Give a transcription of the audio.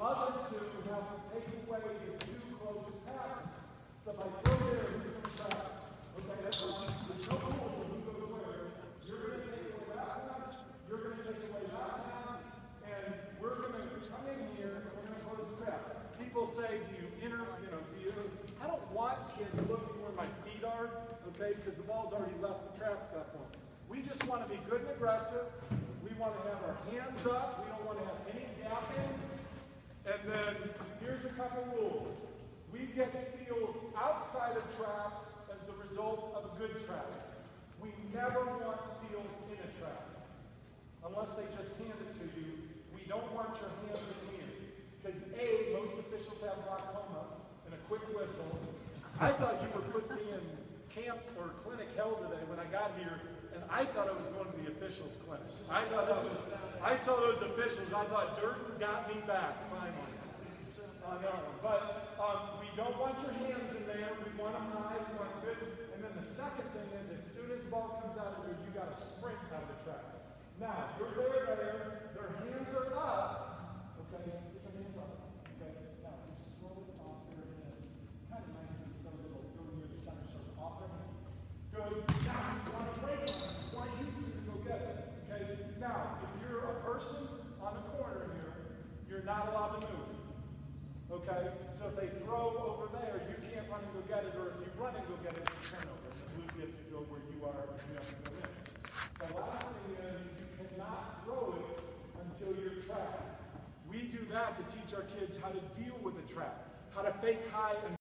other two have to take away the two closest passes. So if I go there and do some trap, okay, that's fine. There's no rules of who goes where. You're gonna take away that pass, you're gonna take away that pass, and we're gonna come in here and we're gonna close the trap. People say, do you enter, you know, do you, I don't want kids looking where my feet are, okay, because the ball's already left the trap at that point. We just want to be good and aggressive. We want to have our hands up. We don't want to have any gapping. Couple rules. We get steals outside of traps as the result of a good trap. We never want steals in a trap. Unless they just hand it to you. We don't want your hands in here. Because A, most officials have glaucoma and a quick whistle. I thought you were putting me in camp or clinic hell today when I got here, and I thought I was going to the officials clinic. I thought that was, I saw those officials, I thought Durden got me back, finally. Uh, no, but um, we don't hands in there. We want them high. We want good. And then the second thing is, as soon as the ball comes out of here, you got to sprint out of the track. Now, you're there, there. Their hands are up. Okay, get your hands up. Okay, now just it off their hands. Kind of nice and so they'll go near the center circle. Off their hands. Good. Now, you want to break one. You want you to go get it. Okay. Now, if you're a person on the corner here, you're not allowed to move. Okay? So if they throw over there, you run and go get it, or if you run and go get it, it's a turnover. The blue gets to go where you are, and you have to go in. The last thing is you cannot throw it until you're trapped. We do that to teach our kids how to deal with a trap, how to fake high and